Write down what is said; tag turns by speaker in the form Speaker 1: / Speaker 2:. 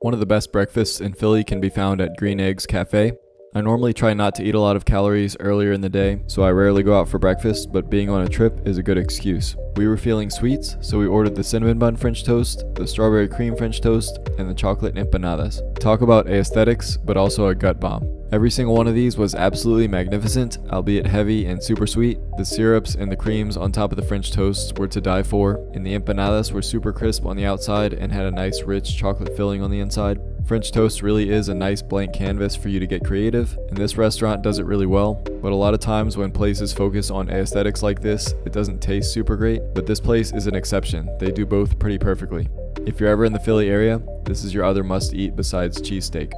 Speaker 1: One of the best breakfasts in Philly can be found at Green Eggs Cafe. I normally try not to eat a lot of calories earlier in the day, so I rarely go out for breakfast, but being on a trip is a good excuse. We were feeling sweets, so we ordered the cinnamon bun French toast, the strawberry cream French toast, and the chocolate empanadas. Talk about aesthetics, but also a gut bomb. Every single one of these was absolutely magnificent, albeit heavy and super sweet. The syrups and the creams on top of the French toasts were to die for, and the empanadas were super crisp on the outside and had a nice rich chocolate filling on the inside. French toast really is a nice blank canvas for you to get creative, and this restaurant does it really well, but a lot of times when places focus on aesthetics like this, it doesn't taste super great, but this place is an exception. They do both pretty perfectly. If you're ever in the Philly area, this is your other must eat besides cheesesteak.